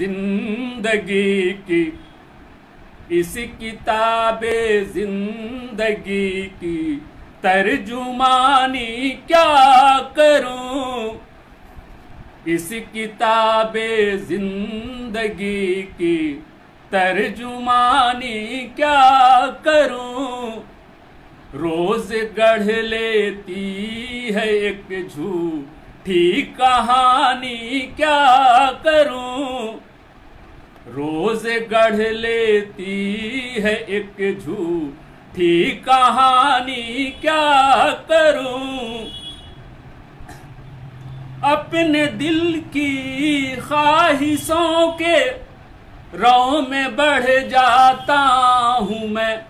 ज़िंदगी की। इस किताब ज़िंदगी की। तर्जुमानी क्या करूँ? इस किताब ज़िंदगी की। तर्जुमानी क्या करूँ? रोज गढ़ लेती है एक झूठी कहानी क्या करूँ? रोज गढ़ लेती है एक झूठी कहानी, क्या करूँ? अपने दिल की ख्वाहिशों के रो में बढ़ जाता हूँ मैं।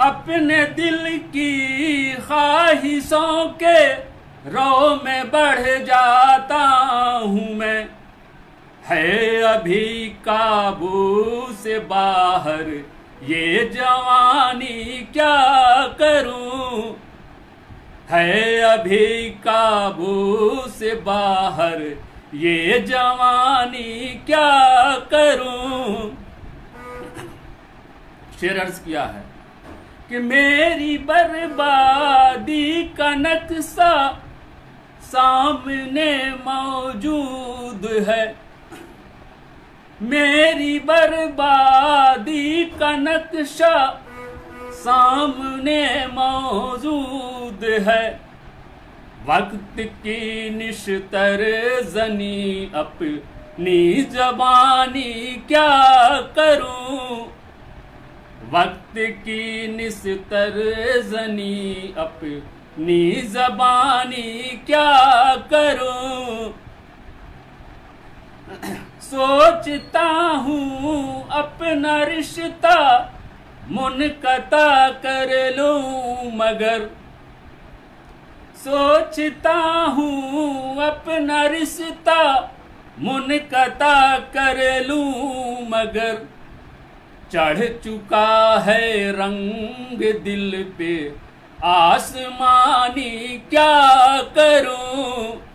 अपने दिल की ख्वाहिशों के रो में बढ़ जाता हूँ मैं। है अभी काबू से बाहर। ये जवानी क्या करूँ? है अभी काबू से बाहर। ये जवानी क्या करूँ? शेर अर्ज़ किया है कि मेरी बर्बादी का नक्शा सामने मौजूद है। मेरी बर्बादी का नक्शा सामने मौजूद है। वक्त की निश्तर जनी अपनी जबानी क्या करूँ? वक्त की निस्तर जनी अपनी जबानी क्या करूँ? सोचता हूँ अपना रिश्ता। मुनकता कर लूँ मगर। सोचता हूँ अपना रिश्ता। मुनकता कर लूँ मगर। चढ़ चुका है रंग दिल पे। आसमानी क्या करूँ?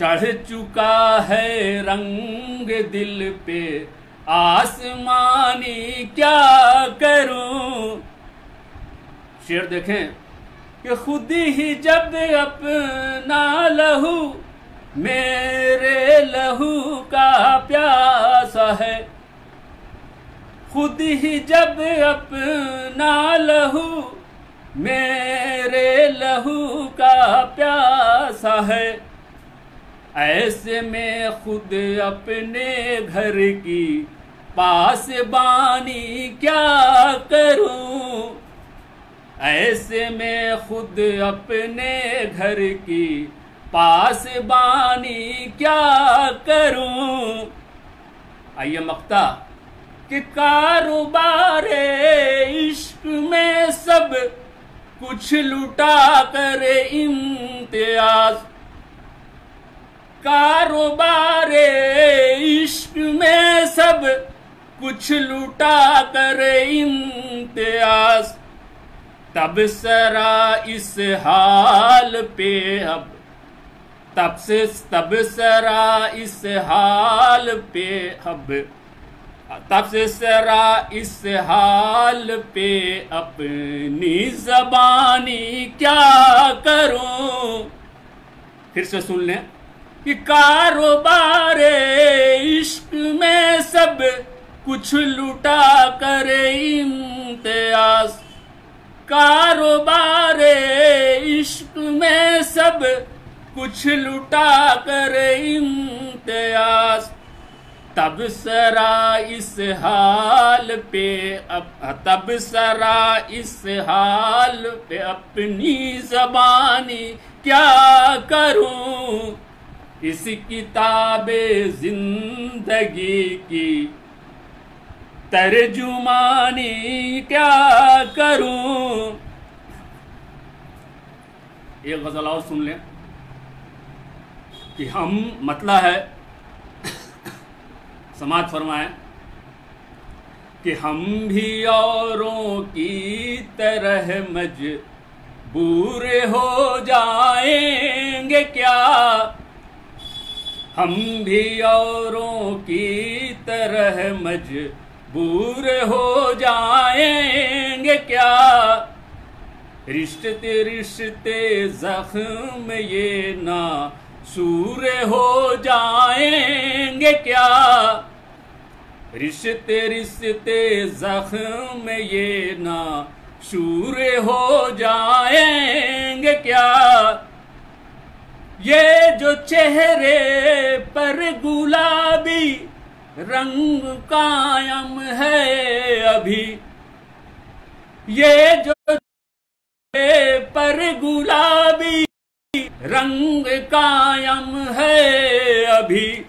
चढ़ चुका है रंग दिल पे। आसमानी क्या करूँ? शेर देखें कि खुद ही जब अपना लहू, मेरे लहू का प्यासा है। खुद ही जब अपना लहू, मेरे लहू का प्यासा है। ऐसे में खुद अपने घर की पास बानी क्या करूँ? ऐसे में खुद अपने घर की पास बानी क्या करूँ? आइए मक्ता, कि कारोबार इश्क में सब कुछ लुटा कर इम्तियाज़। कारोबार, इश्क में सब कुछ लुटा कर इम्तियाज़। तब सरा इस हाल पे अब, तब से तब सरा इस हाल पे अब, तब से सरा इस हाल पे अपनी जबानी क्या करूँ? फिर से सुन लें। कि कारोबार इश्क में सब कुछ लुटा कर इम्तियाज़। कारोबार इश्क में सब कुछ लुटा कर इम्तियाज़। तब सरा इस हाल पे अब तब सरा इस हाल पे अपनी जबानी क्या करूँ? इस किताब ज़िंदगी की तर्जुमानी क्या करूँ? एक गज़ल और सुन लें कि हम मतला है, समाज फरमाए, कि हम भी औरों की तरह मजबूर हो जाएँगे क्या? हम भी औरों की तरह मजबूर हो जाएँगे क्या? रिश्ते रिश्ते जख्म ये ना सूर हो जाएँगे क्या? रिश्ते रिश्ते जख्म ये ना शूर हो जाएँगे क्या? ये जो चेहरे पर गुलाबी रंग कायम है अभी, ये जो चेहरे पर गुलाबी रंग कायम है अभी,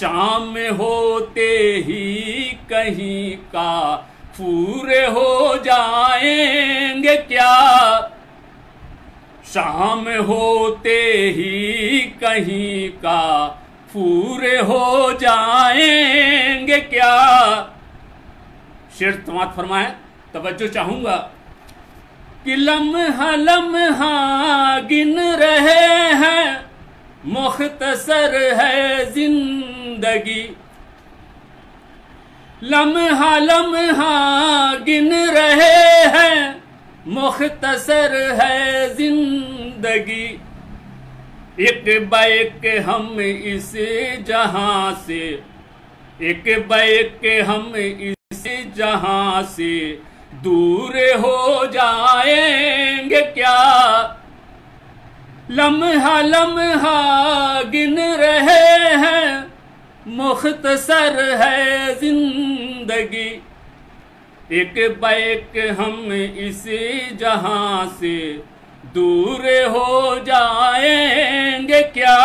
शाम होते ही कहीं का पूरे हो जाएँगे क्या? शाम होते ही कहीं का पूरे हो जाएँगे क्या? शेर तमात फरमाए, तवज्जो चाहूँगा। कि लम्हा लम्हा गिन रहे हैं, मुख्तसर है ज़िंदगी। लम्हा लम्हा गिन रहे हैं मुख्तसर है ज़िंदगी। एक बैक हम इस जहाँ से, एक बैक हम इस जहाँ से दूर हो जाएँगे क्या? लम्हा लम्हा गिन रहे हैं मुख्तसर है ज़िंदगी। एक बैक हम इस जहाँ से दूर हो जाएँगे क्या?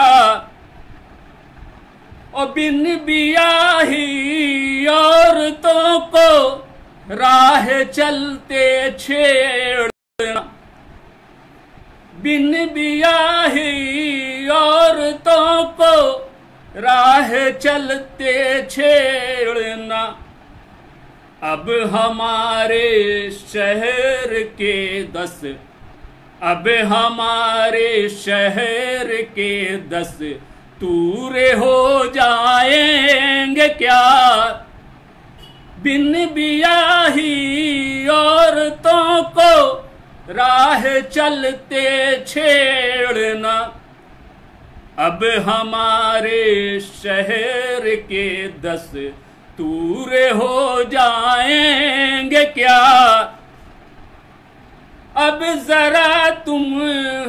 और बिन बियाही औरतों को राह चलते छेड़ना। बिन बियाही औरतों को राह चलते छेड़ना। अब हमारे शहर के दस, अब हमारे शहर के दस, तूरे हो जाएँगे क्या? बिन बियाही औरतों को राह चलते छेड़ना, अब हमारे शहर के दस तूरे हो जाएँगे क्या? अब जरा तुम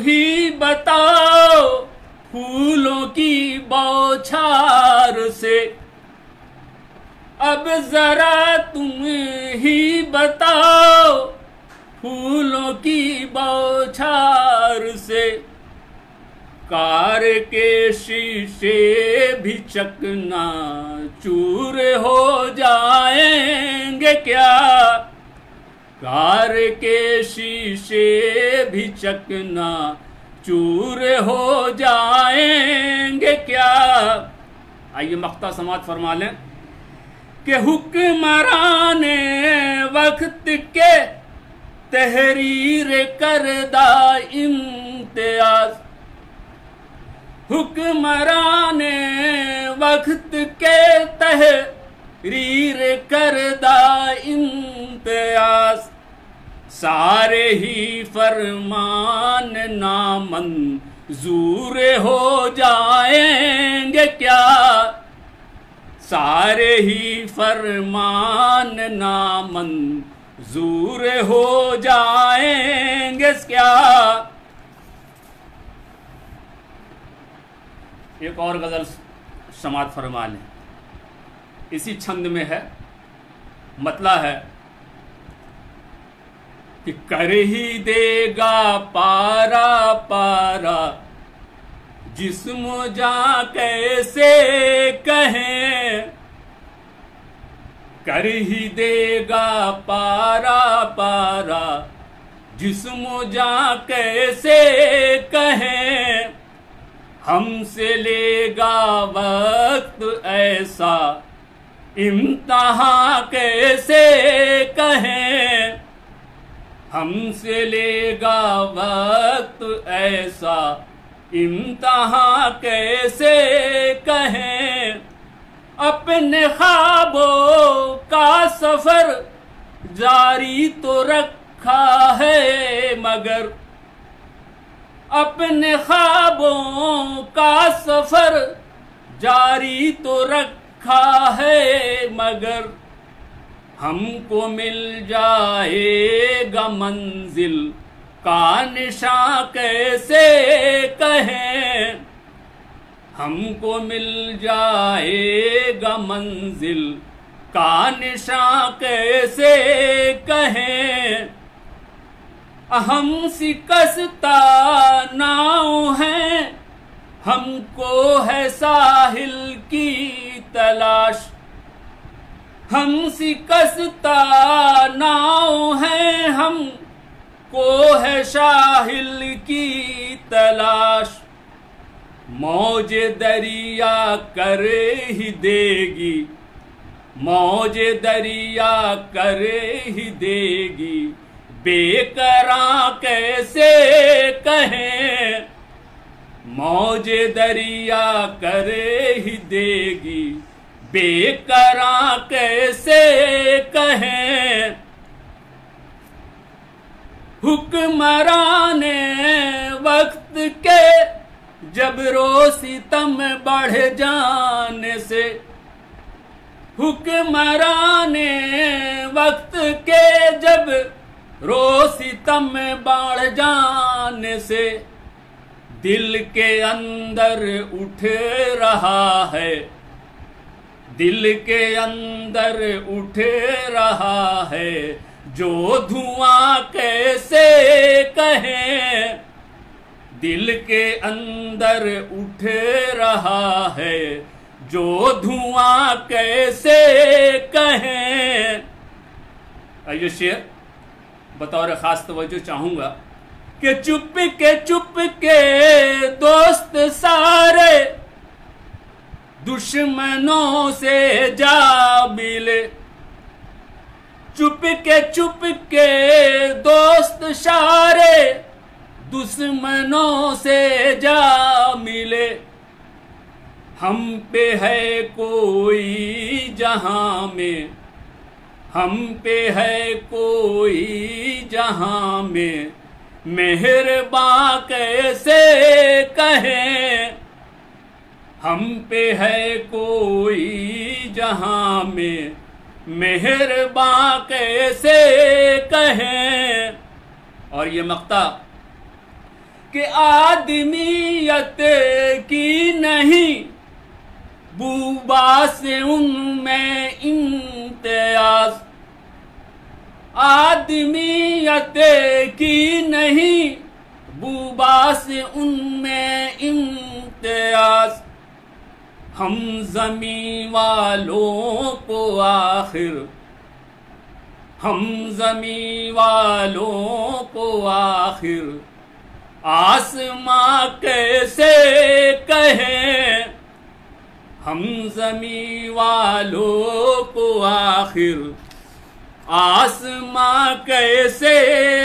ही बताओ फूलों की बौछार से। अब जरा तुम ही बताओ फूलों की बौछार से। कार के शीशे भी चकना चूर हो जाएँगे क्या? कार के शीशे भी चकना चूर हो जाएँगे क्या? आइए मख्ता समाज फरमा लें कि हुक्मरान वक्त के तहरीर करदा इम्तियाज़। हुक्मरान वक्त के तह रीर करदा इम्तियाज़। सारे ही फरमान नामन जूर हो जाएँगे क्या? सारे ही फरमान नामन जूर हो जाएँगे क्या? एक और गज़ल समात फरमा लें इसी छंद में है, मतला है कि कर ही देगा पारा पारा, जिसम जा कैसे कहें। कर ही देगा पारा पारा, जिसम जा कैसे कहें। हमसे लेगा वक्त ऐसा। इम्तहा कैसे कहें? हमसे लेगा वक्त ऐसा। इम्तहा कैसे कहें? अपने ख्वाबों का सफ़र जारी तो रखा है मगर अपने ख्वाबों का सफ़र जारी तो रखा है मगर हमको मिल जाएगा मंजिल का निशा कैसे कहें? हमको मिल जाएगा मंजिल का निशा कैसे कहें? हम सिकसता नाव है, हमको है साहिल की तलाश। हम सिकसता नाव है हम को है साहिल की तलाश। मौज दरिया करे ही देगी, मौज दरिया करे ही देगी। बेकरा कैसे कहें? मौज दरिया करे ही देगी। बेकरा कैसे कहें? हुक्मराने वक्त के जब रो सितम बढ़ जाने से। हुक्मराने वक्त के जब रो सितम बाढ़ जाने से दिल के अंदर उठ रहा है। दिल के अंदर उठ रहा है। जो धुआँ कैसे कहें, दिल के अंदर उठ रहा है। जो धुआँ कैसे कहें, आइए बतौर खास तवज्जो चाहूँगा कि चुप के चुप के दोस्त सारे दुश्मनों से जा मिले। चुप के चुप के दोस्त सारे दुश्मनों से जा मिले। हम पे है कोई जहाँ में, हम पे है कोई जहाँ में मेहरबान कैसे कहें, हम पे है कोई जहाँ में मेहरबान कैसे कहें। और ये मक्ता कि आदमीयत की नहीं, बूबा से उनमें इम्तियाज़ आदमीयत की नहीं, बूबा से उनमें इम्तियाज़। हम जमी वालों को आखिर, हम जमी वालों को आखिर। आसमां कैसे कहें, हम जमी वालों को आखिर। आसमां कैसे